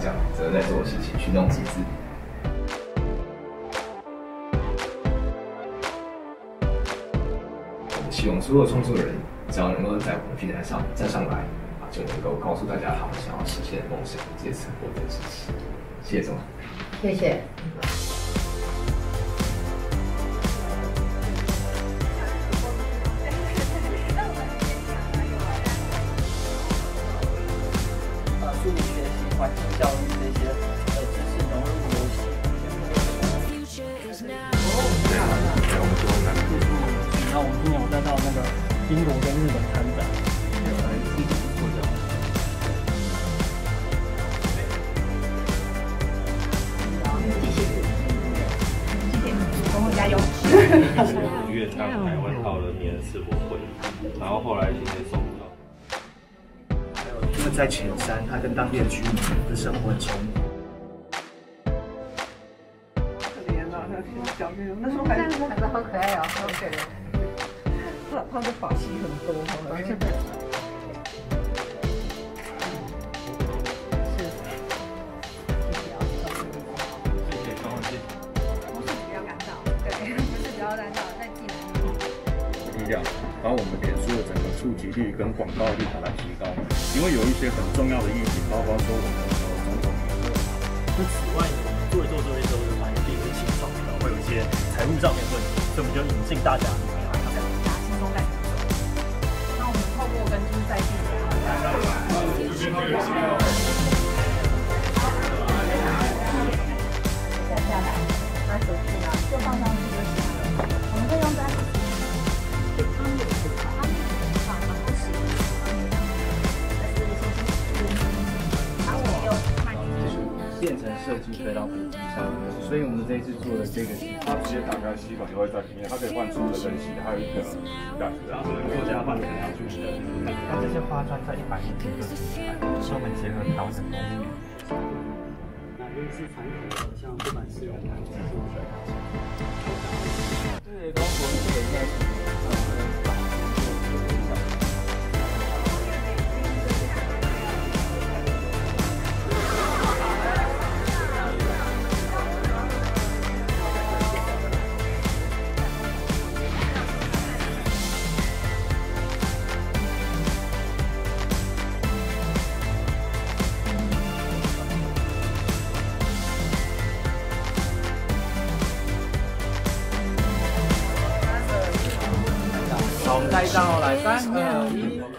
讲责任在做的事情去弄极致。我们希望所有创作人，只要能够在我们平台上站上来，啊，就能够告诉大家他们想要实现的梦想，借此获得支持。谢谢总。谢谢。助力学习、环境教育这些呃知识融入游戏。然后我们今年有再到那个英国跟日本参展。五月到台湾到了年世博会，然后后来今年送。在前山，他跟当地的居民的生活很冲突。可怜啊，那个小朋友，那时候还这样子好可爱哦，好可爱。他他的发型很多哈，而且力量，把我们脸书的整个触及率跟广告率把它提高。因为有一些很重要的议题，包括说我们的种种就此外，我们做一做这些时候，就发现第一些清扫可能会有一些财务上面问题，所以我们就引进大家来看看。轻松带走。那我们透过跟就是在地的。成设计推到笔记上，所以我们这一次做的这个，它直接打开吸管就会在里面，它可以换出的灯芯，还有一个盖子，然后作家换成要注意的。它这些花砖在一百年前就存在，所以我们结合台湾的农民。那类似传统的，像不管是用制作的，对，好，我们再一张哦，来，三二一。